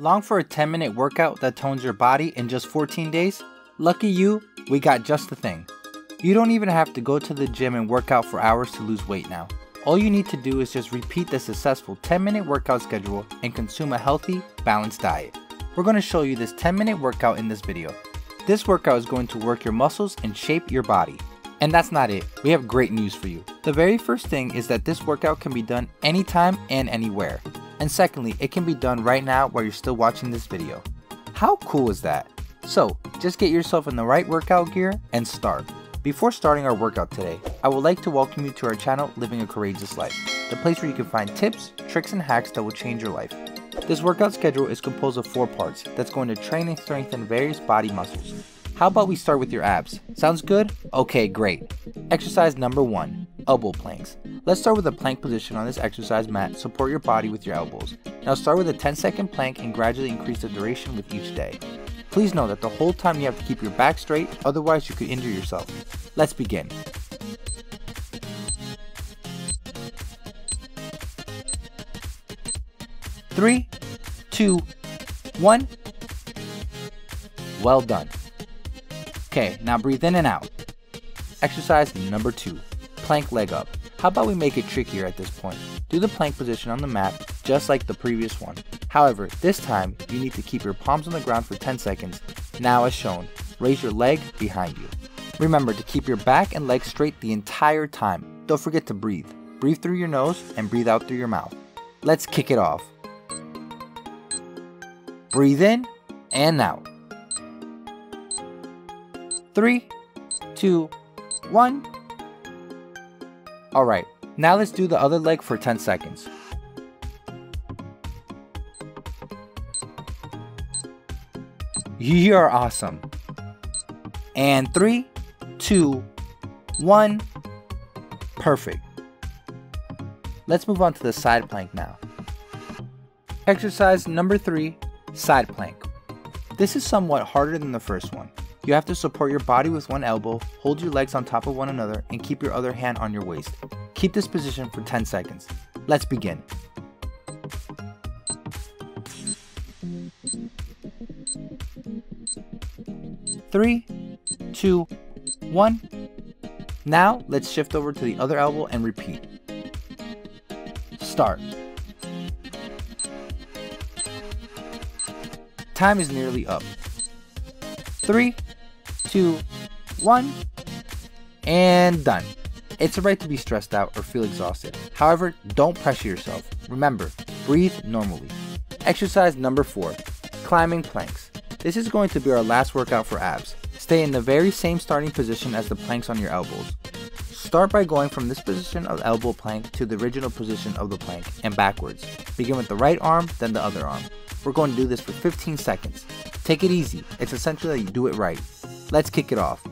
Long for a 10 minute workout that tones your body in just 14 days? Lucky you, we got just the thing. You don't even have to go to the gym and work out for hours to lose weight now. All you need to do is just repeat the successful 10 minute workout schedule and consume a healthy, balanced diet. We're going to show you this 10 minute workout in this video. This workout is going to work your muscles and shape your body. And that's not it, we have great news for you. The very first thing is that this workout can be done anytime and anywhere. And secondly, it can be done right now while you're still watching this video. How cool is that? So, just get yourself in the right workout gear and start. Before starting our workout today, I would like to welcome you to our channel Living a Courageous Life, the place where you can find tips, tricks, and hacks that will change your life. This workout schedule is composed of four parts that's going to train and strengthen various body muscles. How about we start with your abs? Sounds good? Okay, great. Exercise number one elbow planks. Let's start with a plank position on this exercise mat. Support your body with your elbows. Now start with a 10 second plank and gradually increase the duration with each day. Please know that the whole time you have to keep your back straight, otherwise you could injure yourself. Let's begin. Three, two, one. Well done. Okay, now breathe in and out. Exercise number two plank leg up. How about we make it trickier at this point? Do the plank position on the mat just like the previous one. However, this time you need to keep your palms on the ground for 10 seconds. Now as shown, raise your leg behind you. Remember to keep your back and legs straight the entire time. Don't forget to breathe. Breathe through your nose and breathe out through your mouth. Let's kick it off. Breathe in and out. Three, two, one. Alright, now let's do the other leg for 10 seconds. You're awesome. And three, two, one. Perfect. Let's move on to the side plank now. Exercise number three, side plank. This is somewhat harder than the first one. You have to support your body with one elbow, hold your legs on top of one another, and keep your other hand on your waist. Keep this position for 10 seconds. Let's begin. Three, two, one. Now let's shift over to the other elbow and repeat. Start. Time is nearly up. Three, two, one, and done. It's alright to be stressed out or feel exhausted. However, don't pressure yourself. Remember, breathe normally. Exercise number four climbing planks. This is going to be our last workout for abs. Stay in the very same starting position as the planks on your elbows. Start by going from this position of elbow plank to the original position of the plank and backwards. Begin with the right arm, then the other arm. We're going to do this for 15 seconds. Take it easy, it's essential that you do it right. Let's kick it off.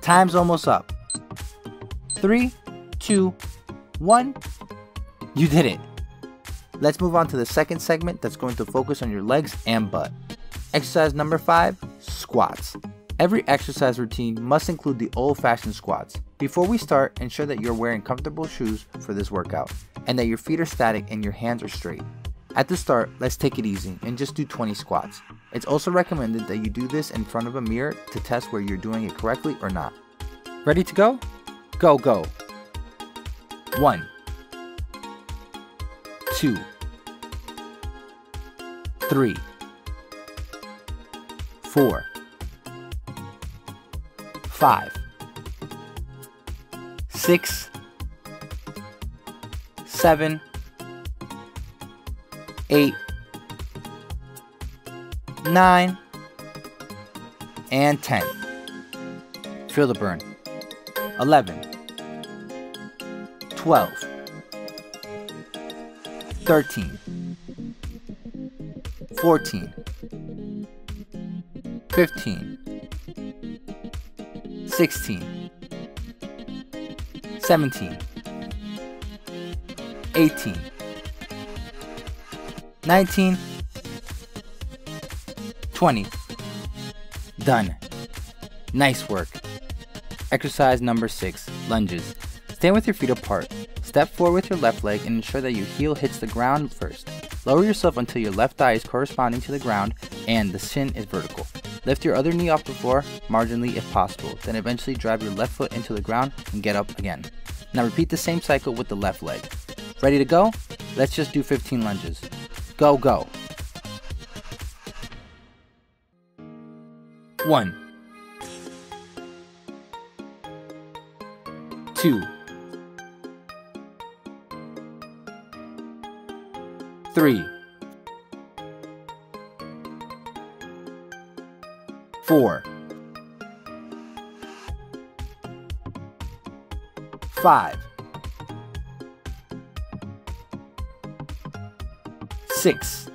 Time's almost up. Three, two, one. You did it. Let's move on to the second segment that's going to focus on your legs and butt. Exercise number five squats. Every exercise routine must include the old fashioned squats. Before we start, ensure that you're wearing comfortable shoes for this workout and that your feet are static and your hands are straight. At the start, let's take it easy and just do 20 squats. It's also recommended that you do this in front of a mirror to test where you're doing it correctly or not. Ready to go? Go, go. One, two, three, four, five, six, seven, eight, nine, and 10. Feel the burn. 11, 12, 13, 14, 15, 16, 17, 18, 19, 20. Done. Nice work. Exercise number 6 Lunges. Stand with your feet apart. Step forward with your left leg and ensure that your heel hits the ground first. Lower yourself until your left thigh is corresponding to the ground and the shin is vertical. Lift your other knee off the floor, marginally if possible, then eventually drive your left foot into the ground and get up again. Now repeat the same cycle with the left leg. Ready to go? Let's just do 15 lunges. Go, go. 1 2 3 4 5 6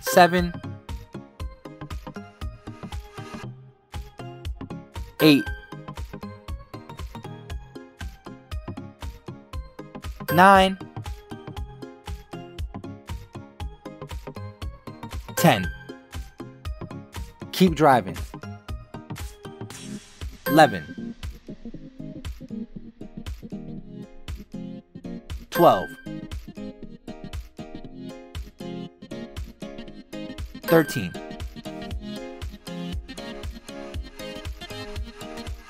7 8 9 10 Keep driving. 11 12 13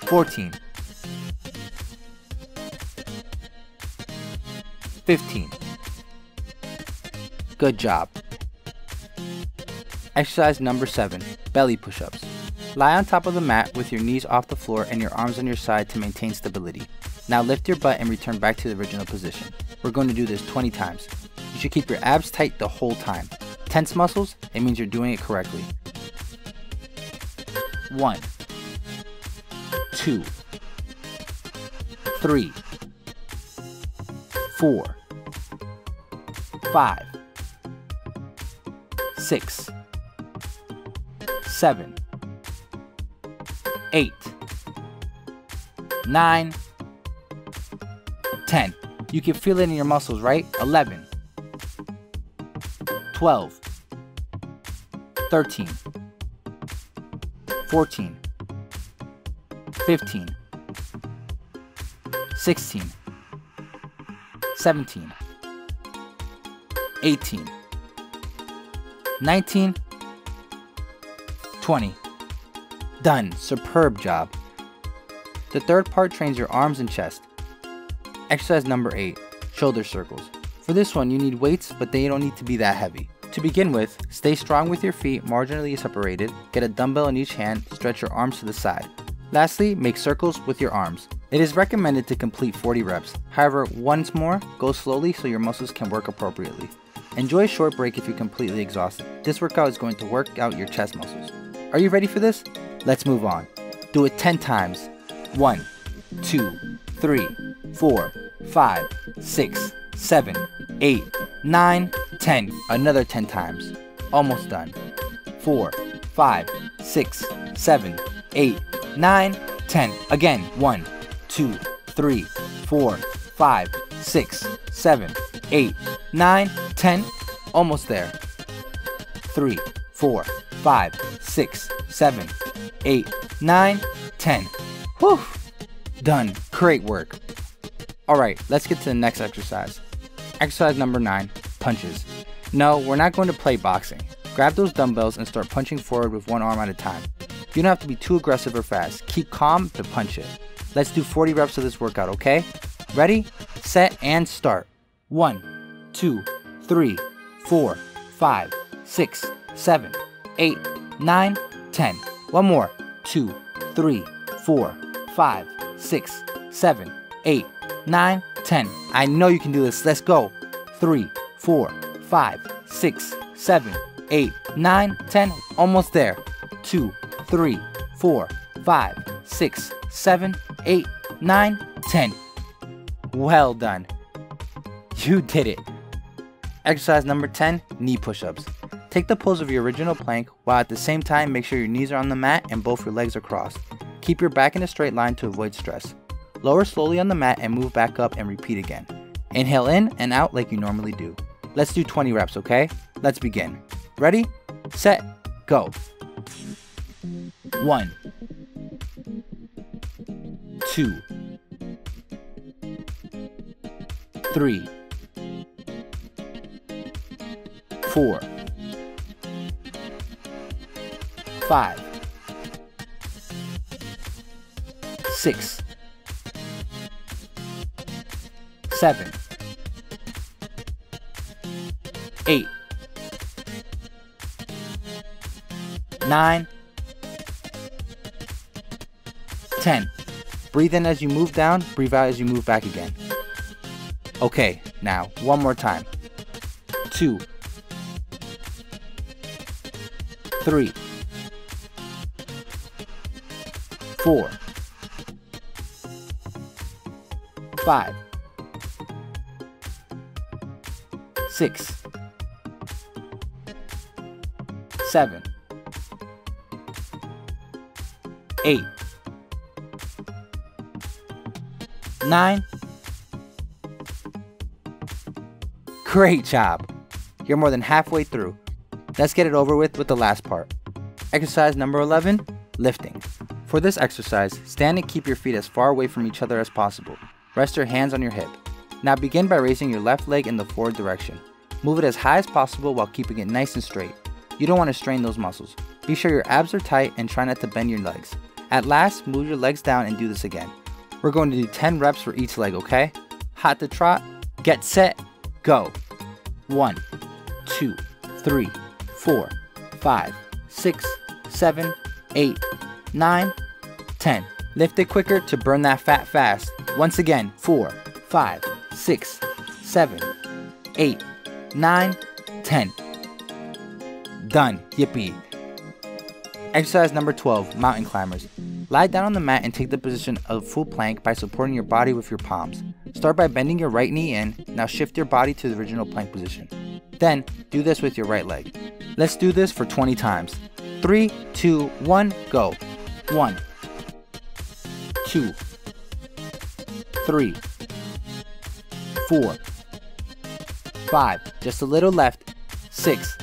14 15 Good job. Exercise number 7 Belly push ups. Lie on top of the mat with your knees off the floor and your arms on your side to maintain stability. Now lift your butt and return back to the original position. We're going to do this 20 times. You should keep your abs tight the whole time. Tense muscles, it means you're doing it correctly. 1 2 3 4 5 6 7 8 9 10 you can feel it in your muscles right? 11 12 13 14 15 16 17 18 19 20 Done. Superb job. The third part trains your arms and chest. Exercise number 8 Shoulder circles. For this one, you need weights, but they don't need to be that heavy. To begin with, stay strong with your feet marginally separated, get a dumbbell in each hand, stretch your arms to the side. Lastly, make circles with your arms. It is recommended to complete 40 reps. However, once more, go slowly so your muscles can work appropriately. Enjoy a short break if you're completely exhausted. This workout is going to work out your chest muscles. Are you ready for this? Let's move on. Do it 10 times. 1, 2, 3, 4, 5, 6, 7, 8, 9, 10. Another 10 times. Almost done. 4, 5, 6, 7, 8, 9, 10. Again. 1, 2, 3, 4, 5, 6, 7, 8, 9, 10. Almost there. 3, 4, 5, 6, 7, 8, 9, 10. Whew. Done. Great work. Alright, let's get to the next exercise. Exercise number 9 Punches. No, we're not going to play boxing. Grab those dumbbells and start punching forward with one arm at a time. You don't have to be too aggressive or fast. Keep calm to punch it. Let's do 40 reps of this workout, okay? Ready, set, and start. 1, 2, 3, 4, 5, 6, 7, 8, 9, 10. One more. 2, 3, 4, 5, 6, 7, 8, 9, 10. I know you can do this. Let's go. 3, 4, 5, 6, 7, 8, 9, 10. Almost there. 2, 3, 4, 5, 6, 7, 8, 9, 10. Well done. You did it. Exercise number 10 knee push ups. Take the pose of your original plank while at the same time make sure your knees are on the mat and both your legs are crossed. Keep your back in a straight line to avoid stress. Lower slowly on the mat and move back up and repeat again. Inhale in and out like you normally do. Let's do 20 reps, okay? Let's begin. Ready, set, go. 1, two, three, four, five, six, seven, eight, nine, ten. Breathe in as you move down, breathe out as you move back again. Okay, now, one more time. Two, three, four, five, six, seven, eight, nine. Great job! You're more than halfway through. Let's get it over with with the last part. Exercise number 11, lifting. For this exercise, stand and keep your feet as far away from each other as possible. Rest your hands on your hip. Now begin by raising your left leg in the forward direction. Move it as high as possible while keeping it nice and straight. You don't want to strain those muscles. Be sure your abs are tight and try not to bend your legs. At last, move your legs down and do this again. We're going to do 10 reps for each leg, okay? Hot to trot, get set, go. One, two, three, four, five, six, seven, eight, nine, ten. Lift it quicker to burn that fat fast. Once again, four, five, six, seven, eight, nine, ten. Done. Yippee. Exercise number 12, mountain climbers. Lie down on the mat and take the position of full plank by supporting your body with your palms. Start by bending your right knee in, now shift your body to the original plank position. Then, do this with your right leg. Let's do this for 20 times. 3, 2, 1, go. 1, 2, 3, 4, 5, just a little left, 6,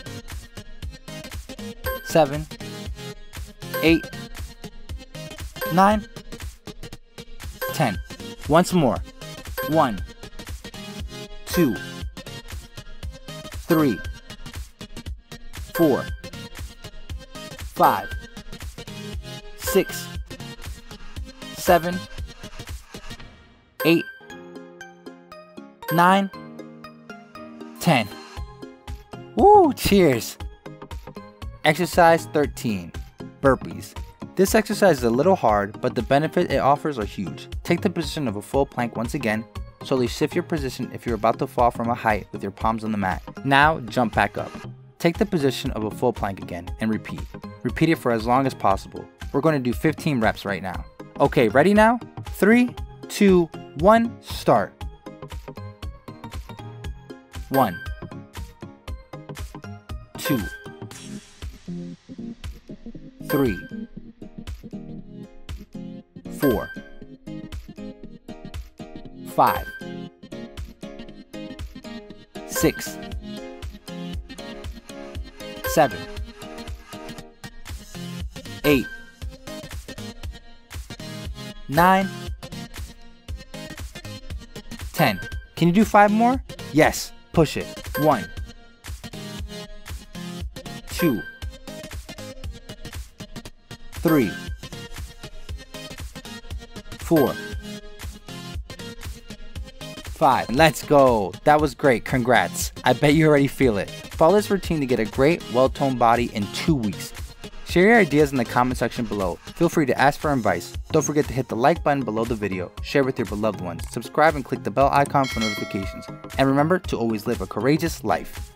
7, 8, 9, 10. Once more. 1, 2, 3, 4, 5, 6, 7, 8, 9, 10. Woo, cheers. Exercise 13 Burpees. This exercise is a little hard, but the benefit it offers are huge. Take the position of a full plank once again. Slowly shift your position if you're about to fall from a height with your palms on the mat. Now jump back up. Take the position of a full plank again and repeat. Repeat it for as long as possible. We're going to do 15 reps right now. Okay, ready now? Three, two, one, start. One, two, three, four, five, six, seven, eight, nine, ten. Can you do five more? Yes, push it. One, two, three, four, five. Let's go. That was great. Congrats. I bet you already feel it. Follow this routine to get a great, well-toned body in two weeks. Share your ideas in the comment section below. Feel free to ask for advice. Don't forget to hit the like button below the video, share with your beloved ones, subscribe and click the bell icon for notifications. And remember to always live a courageous life.